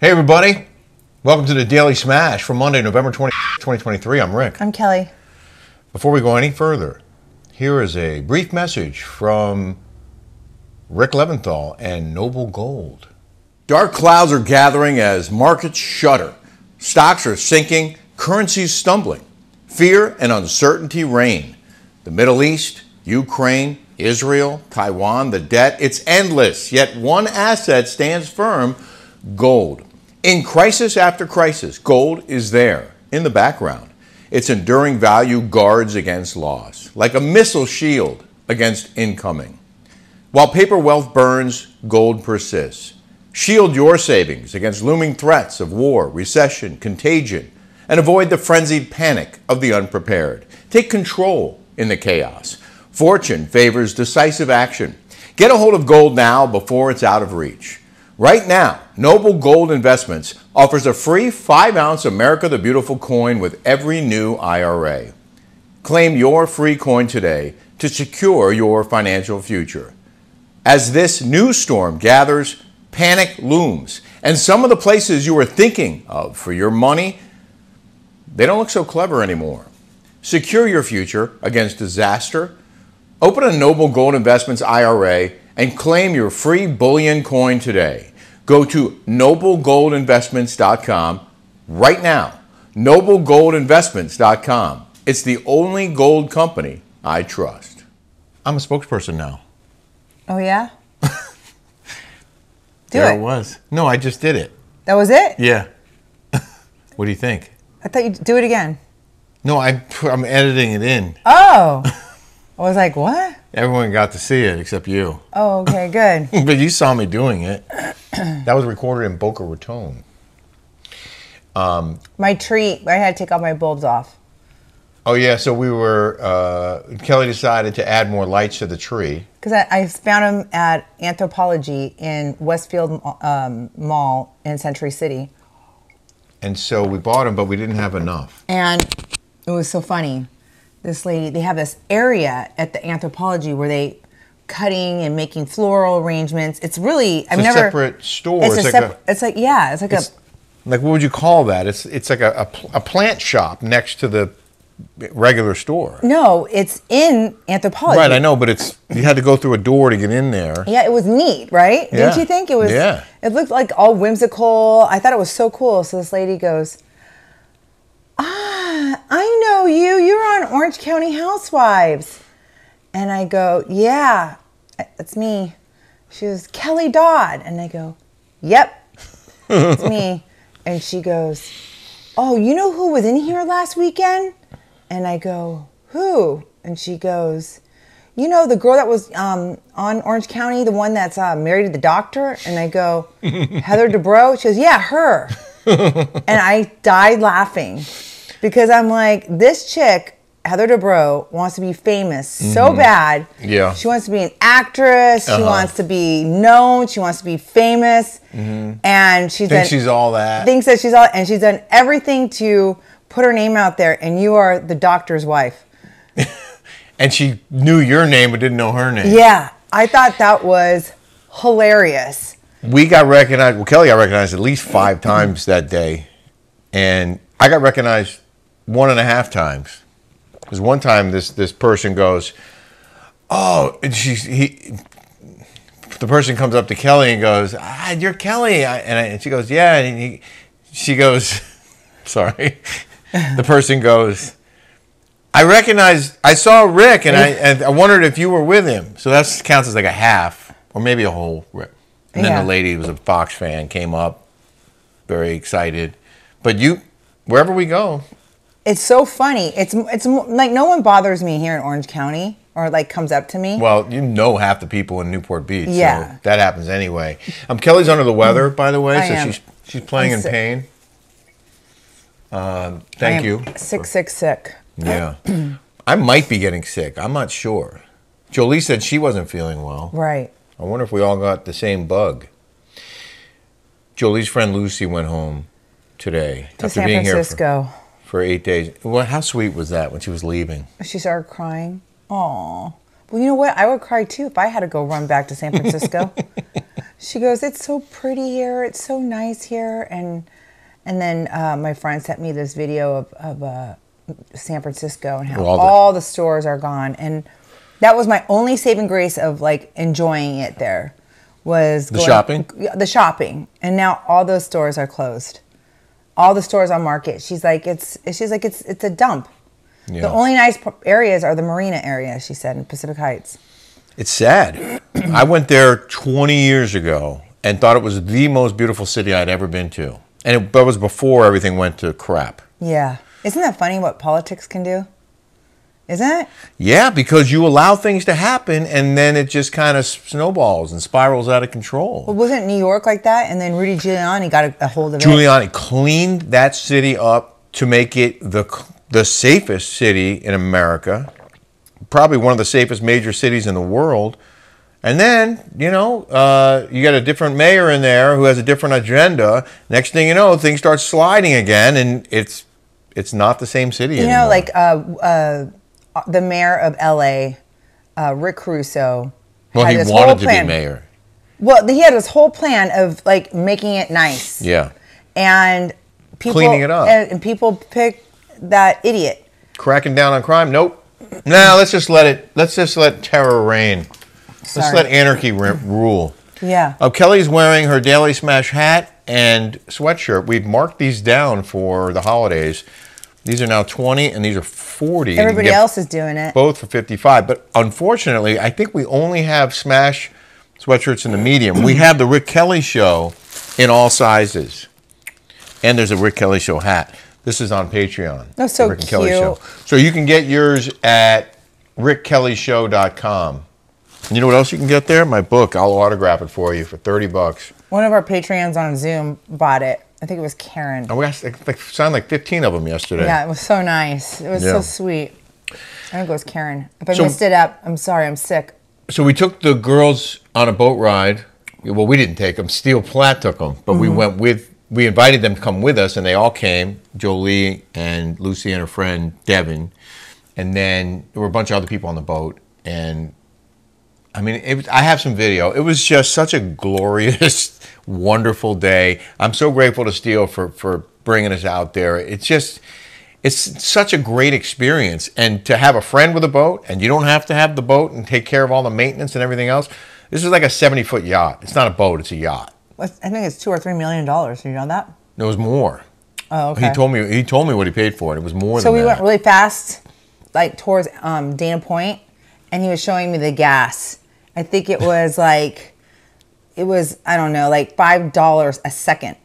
Hey, everybody. Welcome to the Daily Smash for Monday, November 20, 2023. I'm Rick. I'm Kelly. Before we go any further, here is a brief message from Rick Leventhal and Noble Gold. Dark clouds are gathering as markets shudder. Stocks are sinking, currencies stumbling. Fear and uncertainty reign. The Middle East, Ukraine, Israel, Taiwan, the debt, it's endless. Yet one asset stands firm gold. In crisis after crisis, gold is there in the background. Its enduring value guards against loss, like a missile shield against incoming. While paper wealth burns, gold persists. Shield your savings against looming threats of war, recession, contagion, and avoid the frenzied panic of the unprepared. Take control in the chaos. Fortune favors decisive action. Get a hold of gold now before it's out of reach. Right now, Noble Gold Investments offers a free 5 ounce America the Beautiful coin with every new IRA. Claim your free coin today to secure your financial future. As this new storm gathers, panic looms, and some of the places you were thinking of for your money, they don't look so clever anymore. Secure your future against disaster. Open a Noble Gold Investments IRA and claim your free bullion coin today. Go to noblegoldinvestments.com right now. Noblegoldinvestments.com. It's the only gold company I trust. I'm a spokesperson now. Oh yeah. Do there it. it was. No, I just did it. That was it. Yeah. what do you think? I thought you'd do it again. No, I, I'm editing it in. Oh. I was like, what? Everyone got to see it except you. Oh, okay, good. but you saw me doing it. That was recorded in Boca Raton. my tree. I had to take all my bulbs off. Oh yeah, so we were. Uh, Kelly decided to add more lights to the tree. Because I, I found them at Anthropologie in Westfield um, Mall in Century City. And so we bought them, but we didn't have enough. And it was so funny. This lady, they have this area at the Anthropologie where they cutting and making floral arrangements. It's really I've a never separate store. It's, It's a like sep- a- it's like yeah, it's like It's, a like what would you call that? It's it's like a, a, pl- a plant shop next to the regular store. no, it's in Anthropologie. Right, I know, but it's you had to go through a door to get in there. Yeah, it was neat, right? Yeah. Didn't you think it was? Yeah. It looked like all whimsical. I thought it was so cool. So this lady goes, "Ah, I know you. You're on Orange County Housewives," and I go, "Yeah, it's me." She goes, "Kelly Dodd," and I go, "Yep, it's me." And she goes, "Oh, you know who was in here last weekend?" And I go, "Who?" And she goes, "You know the girl that was um, on Orange County, the one that's uh, married to the doctor." And I go, "Heather Dubrow." She goes, "Yeah, her." and I died laughing because I'm like, this chick, Heather Dubrow, wants to be famous so bad. Mm-hmm. Yeah. She wants to be an actress. She Uh-huh. wants to be known. She wants to be famous. And she's Think done, she's all that. thinks that she's all, and she's done everything to put her name out there. And you are the doctor's wife. and she knew your name but didn't know her name. Yeah, I thought that was hilarious. we got recognized. Well, Kelly got recognized at least five times that day, and I got recognized one and a half times. Because one time this this person goes, "Oh," and she's he. The person comes up to Kelly and goes, ah, "You're Kelly," I, and, I, and she goes, "Yeah," and he, she goes, "Sorry." the person goes. I recognize. I saw Rick, and I and I wondered if you were with him. So that counts as like a half, or maybe a whole Rick. And then Yeah. the lady who was a Fox fan came up, very excited. But you, wherever we go, It's so funny. It's it's like no one bothers me here in Orange County or like comes up to me. well, you know half the people in Newport Beach. Yeah. So that happens anyway. Um, Kelly's under the weather, by the way, I so am. she's she's playing I'm in sick. pain. Um, I thank you. Sick, sick, sick. Yeah. I might be getting sick. I'm not sure. Jolie said she wasn't feeling well. Right. I wonder if we all got the same bug. Jolie's friend Lucy went home today To San Francisco. for, for eight days. Well, how sweet was that when she was leaving? She started crying. Aw. Well, you know what? I would cry too if I had to go run back to San Francisco. She goes, "It's so pretty here. It's so nice here." And and then uh, my friend sent me this video of of uh, San Francisco and how All all the- the, stores are gone. And that was my only saving grace of like enjoying it. There was The shopping? The shopping, and now all those stores are closed. All the stores on Market. She's like, it's. She's like, it's. It's a dump. Yeah. The only nice areas are the marina area. She said in Pacific Heights. It's sad. I went there 20 years ago and thought it was the most beautiful city I'd ever been to. And it, that was before everything went to crap. Yeah. Isn't that funny what politics can do? Isn't it? Yeah, because you allow things to happen and then it just kind of snowballs and spirals out of control. Well, wasn't New York like that? And then Rudy Giuliani got a, a hold of it. Giuliani cleaned that city up to make it the the safest city in America, probably one of the safest major cities in the world. And then, you know, uh, you got a different mayor in there who has a different agenda. Next thing you know, things start sliding again, and it's it's not the same city You anymore. know, like uh, uh, the mayor of LA, uh, Rick Caruso. well, he wanted whole to plan. be mayor. Well, he had this whole plan of like making it nice. Yeah, And people Cleaning it up. And, and people pick that idiot. cracking down on crime. Nope. Now let's just let it. Let's just let terror reign. Let's Sorry. let anarchy rule. Yeah. Oh, Kelly's wearing her Daily Smash hat and sweatshirt. We've marked these down for the holidays. These are now 20 and these are 40. and you can Everybody else is doing it. Both for 55. But unfortunately, I think we only have Smash sweatshirts in the medium. we have the Rick Kelly show in all sizes. And there's a Rick Kelly show hat. This is on Patreon. Oh, so Rick and Kelly show. So you can get yours at rickkellyshow.com. And you know what else you can get there? My book. I'll autograph it for you for 30 bucks. One of our Patreons on Zoom bought it. I think it was Karen. And we got, like, signed like 15 of them yesterday. Yeah, it was so nice. It was Yeah. so sweet. I think it was Karen. If I So- missed it up, I'm sorry. I'm sick. So we took the girls on a boat ride. Well, we didn't take them. Steele Platt took them, but we mm-hmm. went with. We invited them to come with us, and they all came. Jolie and Lucy and her friend Devin, and then there were a bunch of other people on the boat. And I mean, it I have some video. It was just such a glorious, wonderful day. I'm so grateful to Steele for for bringing us out there. It's just. It's such a great experience, and to have a friend with a boat, and you don't have to have the boat and take care of all the maintenance and everything else. This is like a 70 foot yacht. It's not a boat; it's a yacht. I think it's two or three million dollars. You know that? It was more. Oh, okay. He told me. He told me what he paid for it. It was more so we that. went really fast, like towards um, Dana Point, and he was showing me the gas. I think it was like, it was I don't know, like five dollars a second.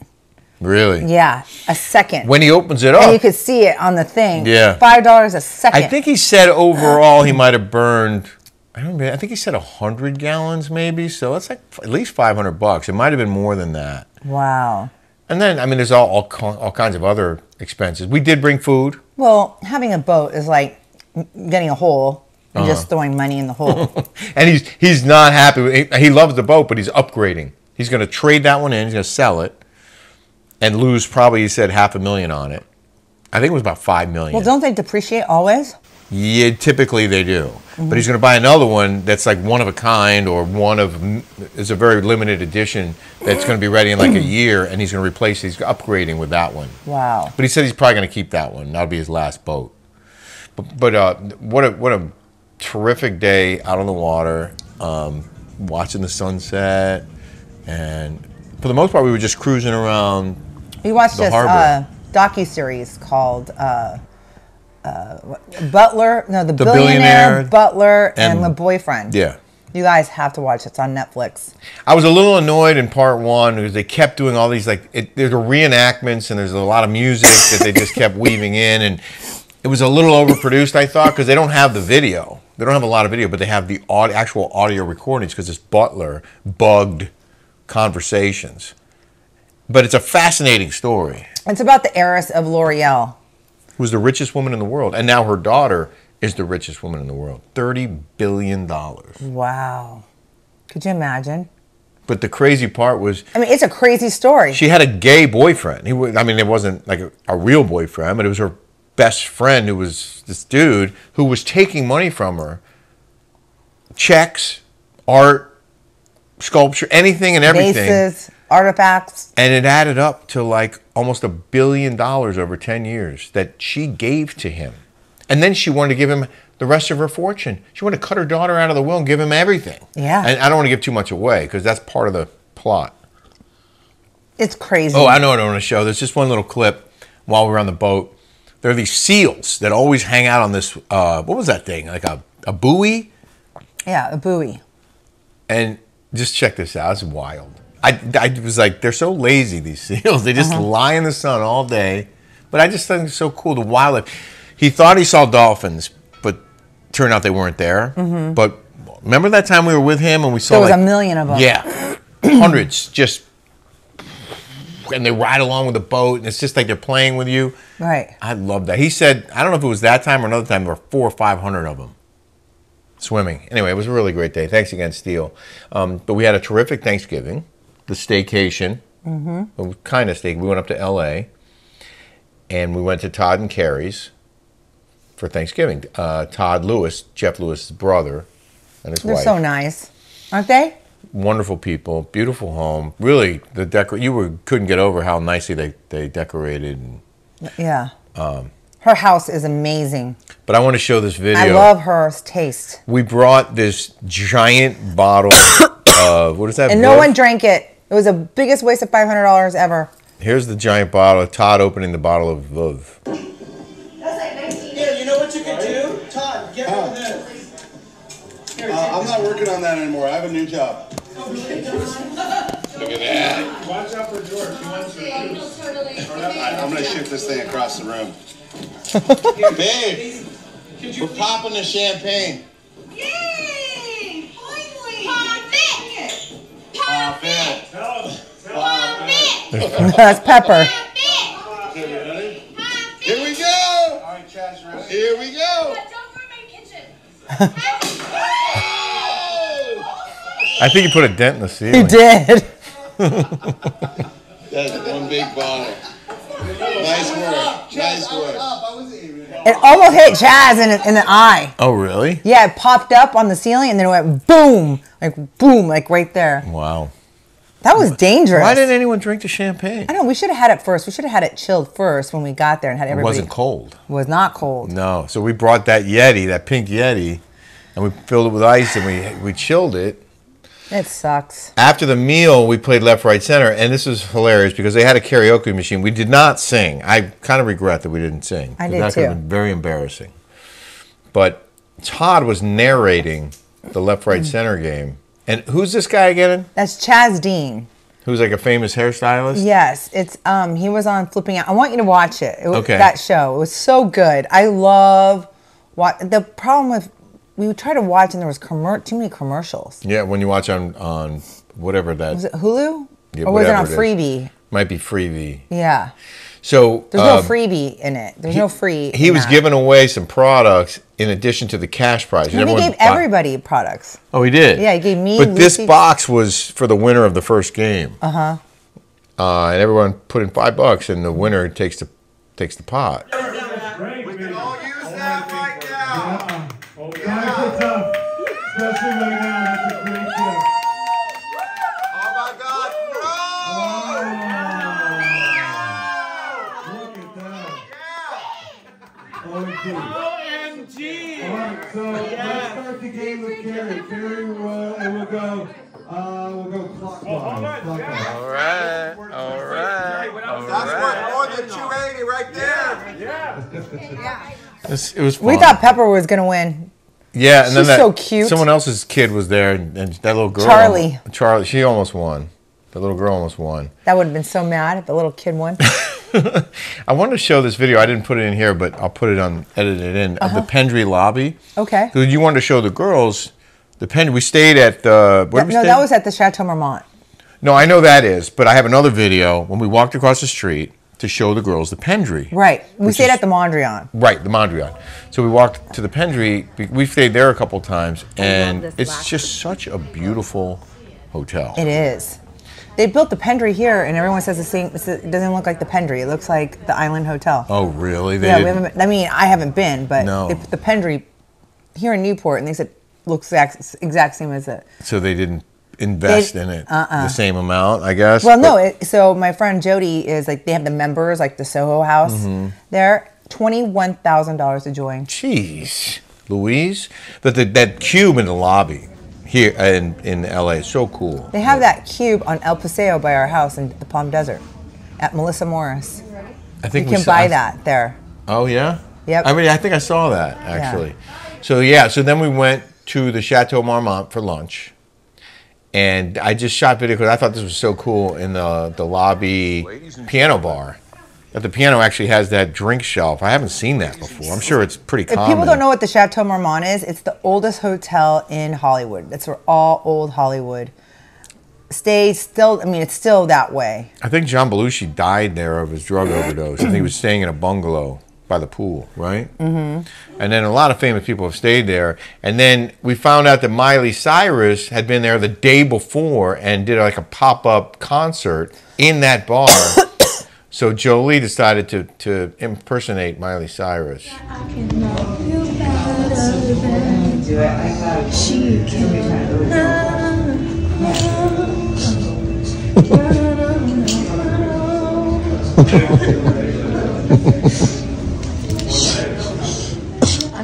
really? Yeah, a second. When he opens it up. and you could see it on the thing. Yeah. five dollars a second. I think he said overall he might have burned. I don't know. I think he said hundred gallons, maybe. So that's like at least 500 bucks. It might have been more than that. Wow. And then, I mean, there's all all, all kinds of other expenses. We did bring food. Well, having a boat is like getting a hole and Uh-huh. just throwing money in the hole. and he's he's not happy. With, he, he loves the boat, but he's upgrading. He's going to trade that one in. He's going to sell it, and lose probably he said half a million on it. I think it was about five million. well, don't they depreciate always? yeah, typically they do. But he's going to buy another one that's like one of a kind or one of is a very limited edition that's going to be ready in like a year, and he's going to replace. He's upgrading with that one. Wow. But he said he's probably going to keep that one. That'll be his last boat. But, but uh, what a what a terrific day out on the water, um, watching the sunset, and for the most part, we were just cruising around. We watched The this uh, docu series called uh, uh, Butler. No, the, The billionaire, Billionaire Butler and, and- the boyfriend. Yeah. You guys have to watch it. It's on Netflix. I was a little annoyed in part one because they kept doing all these like it, there's a reenactments and there's a lot of music that they just kept weaving in and it was a little overproduced I thought because they don't have the video they don't have a lot of video but they have the aud- actual audio recordings because this Butler bugged conversations but it's a fascinating story It's about the heiress of L'Oreal. who was the richest woman in the world and now her daughter is the richest woman in the world 30 billion dollars Wow. Could you imagine? but the crazy part was I mean, it's a crazy story. she had a gay boyfriend. He was, I mean, it wasn't like a, a real boyfriend, but it was her best friend who was this dude who was taking money from her, checks, art, sculpture, anything and everything. Vases, artifacts. And it added up to like almost a billion dollars over 10 years that she gave to him. And then she wanted to give him the rest of her fortune. She wanted to cut her daughter out of the will and give him everything. Yeah. And I don't want to give too much away because that's part of the plot. It's crazy. Oh, I know what I want to show. There's just one little clip while we were on the boat. There are these seals that always hang out on this, uh, what was that thing? Like a, a buoy? Yeah, a buoy. And just check this out. It's wild. I, I was like, they're so lazy, these seals. They just lie in the sun all day. But I just think it's so cool, the wildlife. He thought he saw dolphins, but turned out they weren't there. But remember that time we were with him and we saw There was like, a million of them. Yeah, hundreds just, and they ride along with the boat, and it's just like they're playing with you. Right. I love that. He said, I don't know if it was that time or another time, there were four or five hundred of them swimming. Anyway, it was a really great day. Thanks again, Steele. Um, but we had a terrific Thanksgiving, the staycation, mm-hmm. kind of stay. We went up to L.A. and we went to Todd and Carrie's for Thanksgiving. Uh, Todd Lewis, Jeff Lewis's brother, and his They're wife so nice, aren't they? Wonderful people, beautiful home. Really, the decor you were couldn't get over how nicely they they decorated. And, Yeah. Um, her house is amazing. but I want to show this video. I love her taste. We brought this giant bottle of what is that? And no one drank it. It was the biggest waste of five hundred dollars ever. Here's the giant bottle. Todd opening the bottle of Veuve. Yeah, you know what you can do? Todd, get rid of this. Uh, I'm not working on that anymore. I have a new job. Watch out for George. He wants to I, I'm gonna shift this thing across the room. Babe, Could we're you popping the champagne. Yay! Finally! Pop it! Pop it. Pop it! That's Pepper. Pop it! Here we go. All right, Chaz, ready? Here we go. But don't ruin my kitchen. I think you put a dent in the ceiling. He did. That's one big bottle. Nice work. Nice work. It almost hit Chaz in, in the eye. Oh, really? Yeah, it popped up on the ceiling and then it went boom, like boom, like right there. Wow. That was dangerous. Why didn't anyone drink the champagne? I don't know. We should have had it first. We should have had it chilled first when we got there and had It everybody. wasn't cold. It was not cold. No. So we brought that Yeti, that pink Yeti, and we filled it with ice and we we chilled it. It sucks. After the meal, we played left, right, center, and this was hilarious because they had a karaoke machine. We did not sing. I kind of regret that we didn't sing. I did that could have too. been very embarrassing. But Todd was narrating the left, right, center game. And who's this guy again? That's Chaz Dean. Who's like a famous hairstylist? Yes, it's um he was on Flipping Out. I want you to watch it. it was, Okay. That show. It was so good. I love what the problem with we tried to watch and there was commer- too many commercials. Yeah, when you watch on on whatever that Was it Hulu? Yeah, or was it on whatever it is. Freevee? might be Freevee. Yeah. So There's no um, Freevee in it. There's no free. He in was that. giving away some products in addition to the cash prize. And he gave bought- everybody products. Oh, he did. Yeah, he gave me, But this box was for the winner of the first game. Uh-huh. Uh And everyone put in five bucks, and the winner takes the takes the pot. That. OMG. All right, so let's start the game with Carrie. Carrie will, and we'll go, uh, we'll go clockwise. clockwise. All right, all right, all That's worth more than 280 right there. Yeah. Yeah. It was fun. We thought Pepper was gonna win. yeah, and then that, so cute. Someone else's kid was there, and, and that little girl, Charlie. Charlie, she almost won. The little girl almost won. That would have been so mad if the little kid won. I wanted to show this video. I didn't put it in here, but I'll put it on, edit it in of the Pendry lobby. Uh-huh. Okay. Because you wanted to show the girls the Pendry. We stayed at the. Where That- did we no, stay? that was at the Chateau Marmont. No, I know that is, but I have another video when we walked across the street to show the girls the Pendry. Right. We stayed is- at the Mondrian. Right, the Mondrian. So we walked to the Pendry. We stayed there a couple times, and it's just such a beautiful hotel. It is. They built the Pendry here, and everyone says the same. It doesn't look like the Pendry. It looks like the Island Hotel. Oh, really? They yeah, we didn't- haven't. I mean, I haven't been, but No. they put the Pendry here in Newport, and they said looks exact, exact same as it. so they didn't invest They- in it the same amount, I guess. Well, but- no. It, so my friend Jody is like they have the members like the Soho House. Mm-hmm. They're twenty one thousand dollars to join. Jeez, Louise, but the, that cube in the lobby here in in LA is so cool. They have that cube on El Paseo by our house in the Palm Desert, at Melissa Morris. I You think we can saw- buy that there. Oh yeah. Yep. I mean, I think I saw that actually. Yeah. So yeah, so then we went to the Chateau Marmont for lunch, and I just shot video because I thought this was so cool in the the lobby piano bar. That the piano actually has that drink shelf. I haven't seen that before. I'm sure it's pretty If people don't know what the Chateau Marmont is, it's the oldest hotel in Hollywood. That's where all old Hollywood stays. Still, I mean, it's still that way. I think John Belushi died there of his drug overdose. I think he was staying in a bungalow by the pool, right? Mm-hmm. And then a lot of famous people have stayed there. And then we found out that Miley Cyrus had been there the day before and did like a pop up concert in that bar. so Jolie decided to, to impersonate Miley Cyrus.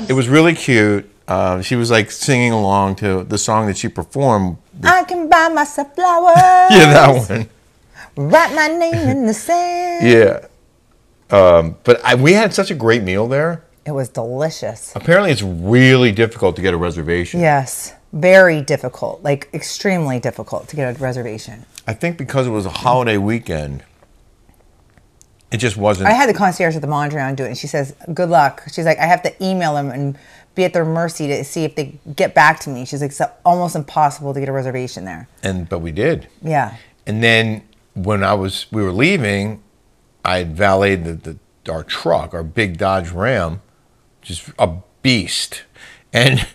It was really cute. Uh, she was like singing along to the song that she performed. I can buy myself flowers. Yeah, that one. Write my name in the sand. Yeah. Um, but I, we had such a great meal there. It was delicious. Apparently, it's really difficult to get a reservation. Yes, very difficult, like extremely difficult to get a reservation. I think because it was a holiday weekend, it just wasn't. I had the concierge at the Mondrian do it, and she says, "Good luck." She's like, "I have to email them and be at their mercy to see if they get back to me." She's like, "It's almost impossible to get a reservation there." and but we did. Yeah, And then when I was we were leaving, I had valeted the, the our truck, our big Dodge Ram, just a beast. And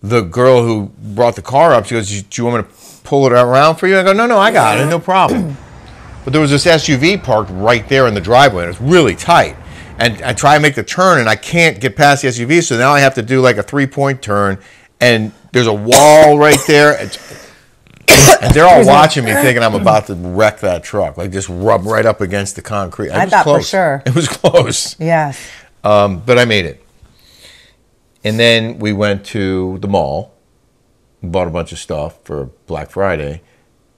the girl who brought the car up, she goes, "Do you want me to pull it around for you?" I go, "No, no, I got it, no problem." But there was this SUV parked right there in the driveway, and it was really tight. And I try to make the turn, and I can't get past the SUV, so now I have to do like a three-point turn, and there's a wall right there. It's, and they're all watching me, thinking I'm about to wreck that truck, like just rub right up against the concrete. I was thought for sure. It was close, yes. um, but I made it. And then we went to the mall, bought a bunch of stuff for Black Friday,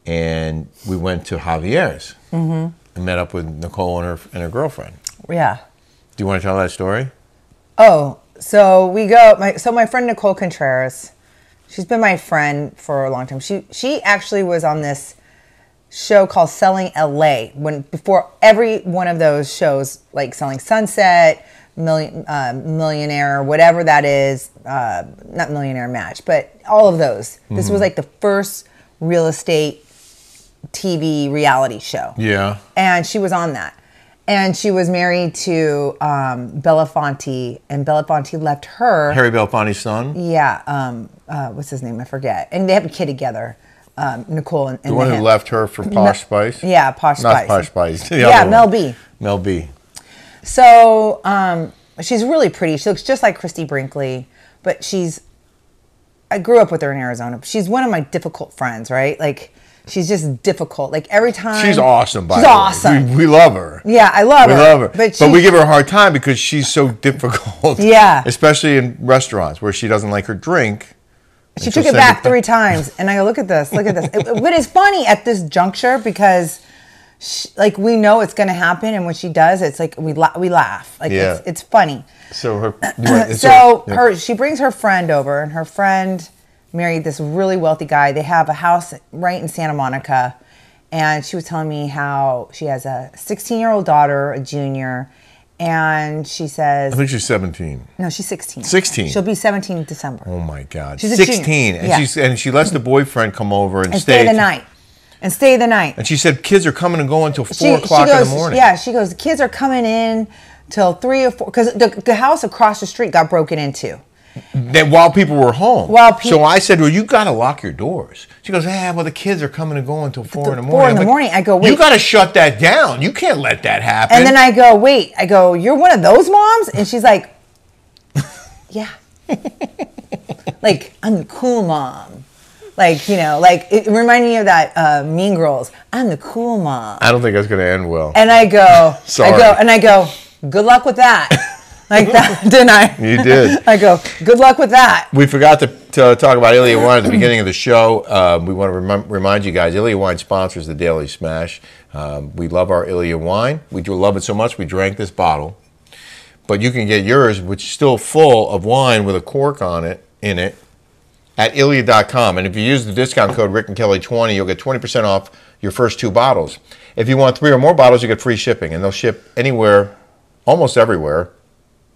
and we went to Javier's Mm-hmm. and met up with Nicole and her and her girlfriend. Yeah. Do you want to tell that story? Oh, so we go. My so my friend Nicole Contreras, she's been my friend for a long time. She she actually was on this show called Selling LA when before every one of those shows like Selling Sunset, Million uh, Millionaire, whatever that is, uh, not Millionaire Match, but all of those. This was like the first real estate TV reality show Yeah. and she was on that. And she was married to um, Belafonte, and Belafonte left her. Harry Belafonte's son, Yeah, um, uh, what's his name? I forget. And they have a kid together, um, Nicole and, and the one who left her for Posh Spice. Yeah, Posh Not Spice. Posh Spice. Yeah, Mel. B. Mel B. So um, she's really pretty. She looks just like Christie Brinkley, but she's. I grew up with her in Arizona. She's one of my difficult friends, right? Like, she's just difficult. Like every time. She's awesome. By She's the way. awesome. We, we love her. yeah, I love We her. We love her. But, But, we give her a hard time because she's so difficult. Yeah. Especially in restaurants where she doesn't like her drink. She took it back three times, and I go, "Look at this, look at this." It- but it's funny at this juncture because, she, like, we know it's going to happen, and when she does, it's like we la- we laugh, like Yeah. it's, it's funny. So her. So yeah. her, she brings her friend over, and her friend married this really wealthy guy. They have a house right in Santa Monica, and she was telling me how she has a 16 year old daughter, a junior, and she says, I think she's 17. "No, she's 16. 16. She'll be 17 in December." Oh my God. She's a junior. 16. And, Yeah. she's, and she lets the boyfriend come over and, and stay stay. the night. And stay the night. And she said kids are coming and going until 4 She- o'clock she goes, in the morning. Yeah, she goes, the kids are coming in till three or four because the, the house across the street got broken into. Then while people were home. While so I said, well, you got to lock your doors. She goes, ah, well, the kids are coming and going until 4 in the morning. four in the morning. I go, You got to shut that down. You can't let that happen. And then I go, wait, I go, you're one of those moms? And she's like, yeah. like, I'm the cool mom. like you know, like it reminded me of that uh, Mean Girls. I'm the cool mom, I don't think that's going to end well. and I go, Sorry. I go, and I go, good luck with that. Like that, didn't I? You did. I go, good luck with that. We forgot to, to talk about Iylia Wine at the beginning of the show. Um, we want to remem- remind you guys, Iylia Wine sponsors the Daily Smash. Um, we love our Iylia Wine. We do love it so much we drank this bottle. But you can get yours, which is still full of wine with a cork on it, in it, at Iylia.com. And if you use the discount code Rick and Kelly 20, you'll get 20% off your first two bottles. If you want three or more bottles, you get free shipping, and they'll ship anywhere, almost everywhere,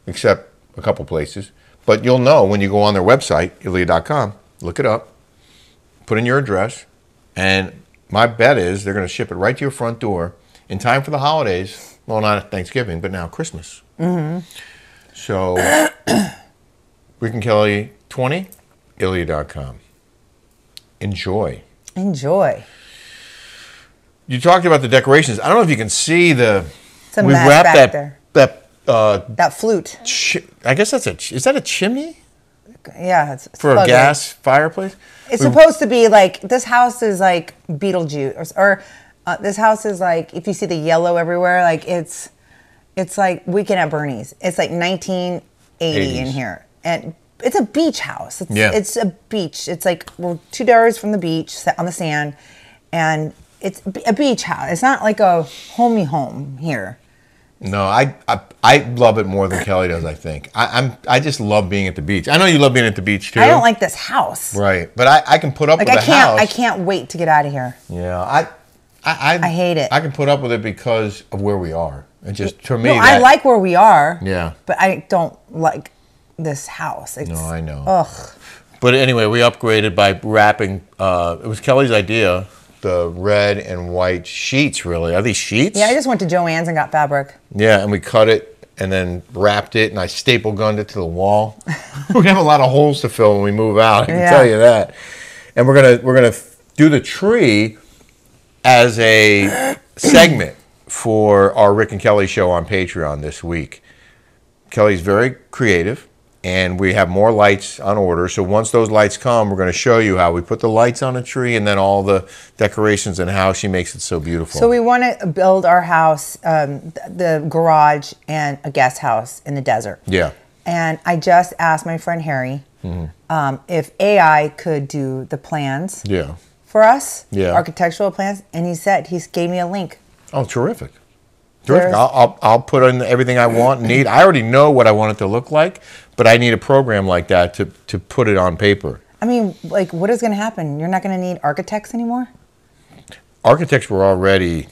except a couple places. But you'll know when you go on their website, Iylia.com, look it up, put in your address, and my bet is they're going to ship it right to your front door in time for the holidays. Well, not Thanksgiving, but now Christmas. Mm-hmm. So, Rick and Kelly 20, Iylia.com. Enjoy. Enjoy. You talked about the decorations. I don't know if you can see the. It's a we wrapped back that there. that. Uh, That flute. I guess that's a. ch- Is that a chimney Yeah, it's for a gas fireplace? It's We- supposed to be like this house is like Beetlejuice, or, or uh, this house is like if you see the yellow everywhere, like it's it's like Weekend at Bernie's. It's like 1980 in here, and it's a beach house. It's, Yeah. it's a beach. It's like we're two doors from the beach, set on the sand, and it's a beach house. It's not like a homey home here. No, I, I I love it more than Kelly does. I think I, I'm I just love being at the beach. I know you love being at the beach too. I don't like this house. right, but I, I can put up Like with I the can't. house. I can't wait to get out of here. Yeah, I, I I I hate it. I can put up with it because of where we are. It just to me. No, I like where we are. Yeah. But I don't like this house. It's, No, I know. Ugh. But anyway, we upgraded by wrapping. Uh, it was Kelly's idea. The red and white sheets. Really, are these sheets? Yeah, I just went to Joann's and got fabric. Yeah, and we cut it and then wrapped it, and I staple gunned it to the wall. we have a lot of holes to fill when we move out. I can Yeah. tell you that. And we're gonna we're gonna do the tree as a segment for our Rick and Kelly show on Patreon this week. Kelly's very creative, and we have more lights on order. So once those lights come, we're going to show you how we put the lights on a tree, and then all the decorations and how she makes it so beautiful. So we want to build our house, um, the garage, and a guest house in the desert. yeah. And I just asked my friend Harry Mm-hmm. um, if AI could do the plans Yeah. for us, Yeah. architectural plans, and he said he gave me a link. Oh, terrific. Terrific. I'll, I'll, I'll put in everything I want and need. I already know what I want it to look like, but I need a program like that to, to put it on paper. I mean, like, what is going to happen? You're not going to need architects anymore. Architects were already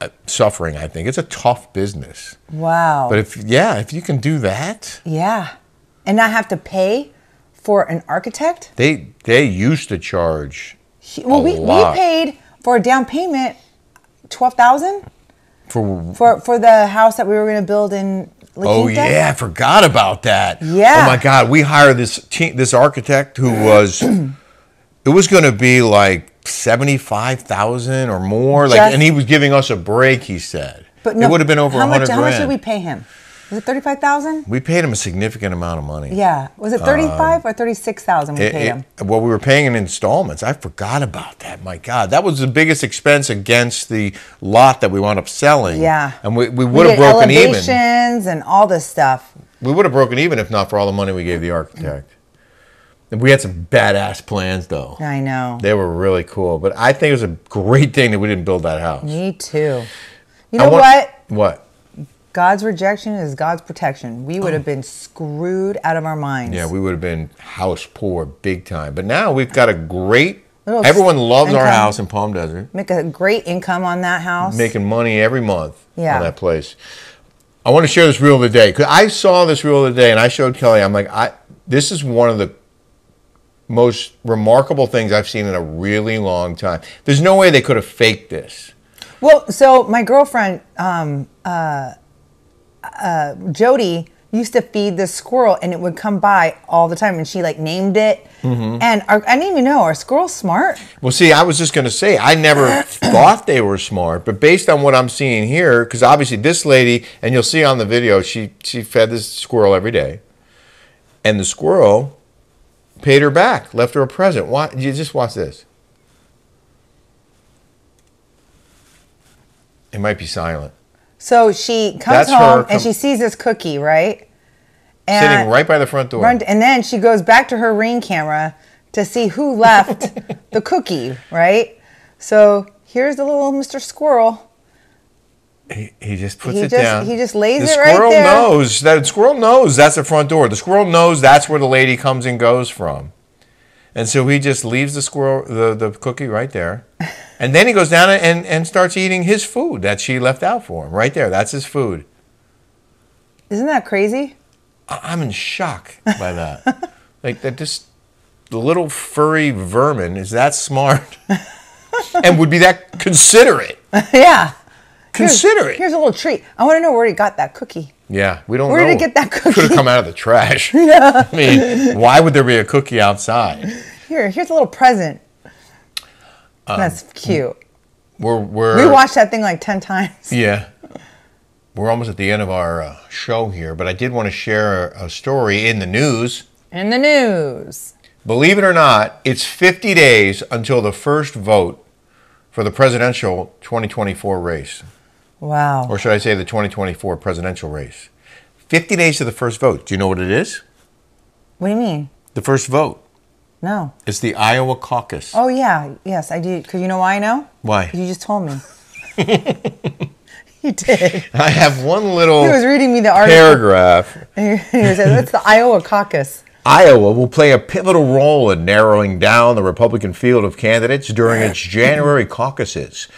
uh, suffering, I think. It's a tough business. Wow. But if, yeah, if you can do that, yeah, and not have to pay for an architect. they, they used to charge Well, we, lot. we paid for a down payment twelve thousand for for for the house that we were going to build in. Oh yeah, I forgot about that. Yeah. Oh my God, we hired this te- this architect who was it was going to be like seventy five thousand or more, like, Just- and he was giving us a break. He said, but no, it would have been over how a much? hundred How much grand. did we pay him? Was it thirty five thousand? We paid him a significant amount of money. Yeah, was it thirty five um, or thirty six thousand? We It- paid it- him. well, we were paying in installments. I forgot about that. My God, that was the biggest expense against the lot that we wound up selling. Yeah, and we, we We would have did broken even. elevations and all this stuff. We would have broken even if not for all the money we gave the architect. And we had some badass plans, though. I know. They were really cool. But I think it was a great thing that we didn't build that house. Me too. You know want- what? What? God's rejection is God's protection. We would have been screwed out of our minds. Oh. Yeah, we would have been house poor big time. But now we've got a great. Little Everyone loves our income. house in Palm Desert. make a great income on that house. Making money every month Yeah. on that place. I want to share this reel of the day because I saw this reel of the day and I showed Kelly. I'm like, I this is one of the most remarkable things I've seen in a really long time. There's no way they could have faked this. Well, so my girlfriend, um, uh, uh, Jody, used to feed this squirrel, and it would come by all the time, and she like named it. Mm-hmm. And our, I didn't even know are squirrels smart? Well, see, I was just going to say, I never thought they were smart, but based on what I'm seeing here, because obviously this lady, and you'll see on the video, she she fed this squirrel every day, and the squirrel paid her back, left her a present. Why? You just watch this. It might be silent. So she comes That's her home com- and she sees this cookie, right? And Sitting right by the front door. Run, and then she goes back to her ring camera to see who left the cookie, right? So here's the little Mr. Squirrel. He, he just puts He it just- down. he just lays the it right there. squirrel knows that the squirrel knows that's the front door. The squirrel knows that's where the lady comes and goes from, and so he just leaves the squirrel the, the cookie right there, and then he goes down and, and starts eating his food that she left out for him right there. That's his food. Isn't that crazy? I'm in shock by that. like that, just the little furry vermin is that smart, and would be that considerate. yeah. Here's- Considerate. Here's a little treat. I want to know where he got that cookie. Yeah, we don't Where know. did it get that cookie? Could have come out of the trash. yeah. I mean, why would there be a cookie outside? Here, here's a little present. Um, That's cute. We're we're We watched that thing like 10 times. Yeah. We're almost at the end of our uh, show here, but I did want to share a, a story in the news. In the news. Believe it or not, it's 50 days until the first vote for the presidential 2024 race. Wow. Or should I say the 2024 presidential race? 50 days to the first vote. Do you know what it is? What do you mean? The first vote. No. It's the Iowa caucus. Oh, yeah. Yes, I do. Because you know why I know? Why? 'Cause You just told me. you did. I have one little He was reading me the article. paragraph. he it's the Iowa caucus. Iowa will play a pivotal role in narrowing down the Republican field of candidates during its January caucuses.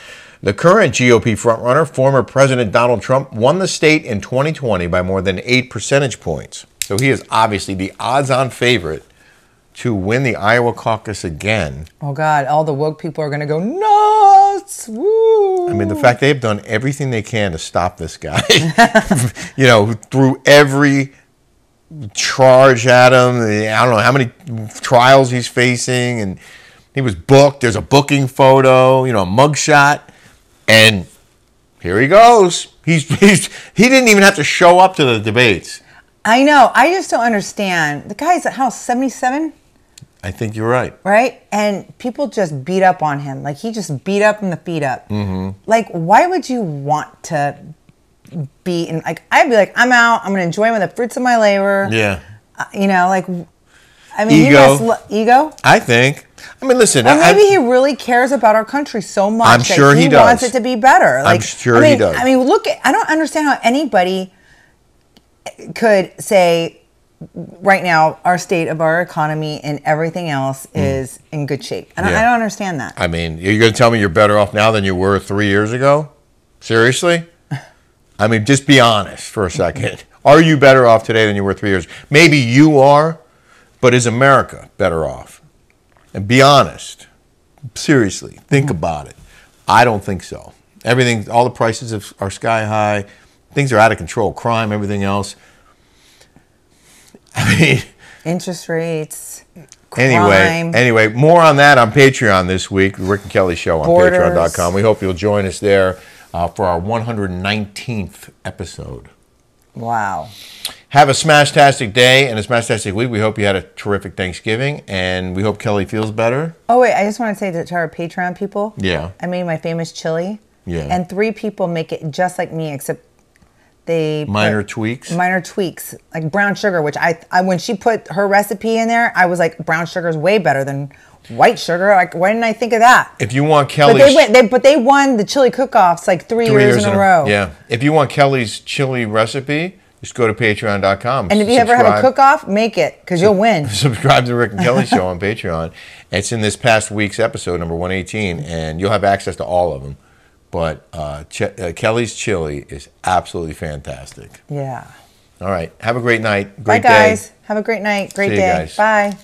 The current GOP frontrunner, former President Donald Trump, won the state in 2020 by more than eight percentage points. So he is obviously the odds on favorite to win the Iowa caucus again. Oh, God. All the woke people are going to go nuts. Woo. I mean, the fact they've done everything they can to stop this guy, you know, through every charge at him. I don't know how many trials he's facing, and he was booked. There's a booking photo, you know, a mugshot, and here he goes. He's, he's he didn't even have to show up to the debates. I know. I just don't understand. The guy's at house 77, I think you're right. right? And people just beat up on him. Like he just beat up and the feet up. Mm-hmm. Like, why would you want to be in? Like, I'd be like, I'm out. I'm going to enjoy the fruits of my labor. Yeah, Uh, you know, like, I mean, Ego. lo- ego. I think. I mean, listen. Or I- maybe he really cares about our country so much I'm sure he, he wants it to be better. Like, sure I mean, he does. I mean, look at. I don't understand how anybody could say right now our state of our economy and everything else is in good shape. Hmm. Yeah. I don't understand that. I mean, you're going to tell me you're better off now than you were three years ago? Seriously? I mean, just be honest for a second. Are you better off today than you were three years? Maybe you are, but is America better off? And be honest. Seriously, think about it. I don't think so. Everything, all the prices are sky high. Things are out of control. Crime, everything else. I mean, Interest rates. Crime. Anyway, anyway, more on that on Patreon this week, the Rick and Kelly Show on. Patreon.com. We hope you'll join us there uh, for our 119th episode. Wow. Have a smashtastic day and a smashtastic week. We hope you had a terrific Thanksgiving, and we hope Kelly feels better. Oh wait, I just want to say to, to our Patreon people. Yeah. I made my famous chili. Yeah. And three people make it just like me, except they Minor tweaks. minor tweaks like brown sugar which I, I when she put her recipe in there i was like brown sugar is way better than white sugar like why didn't i think of that If you want but they went they but they won the chili cook-offs like three, three years, in a row yeah, if you want Kelly's chili recipe, just go to Patreon.com. and if you ever have a cook-off make it because you'll win subscribe to the Rick and Kelly Show on Patreon. It's in this past week's episode, number 118, and you'll have access to all of them. But uh, Ch- uh, Kelly's chili is absolutely fantastic. yeah All right. Have a great night. bye Great day. guys have a great night great See day bye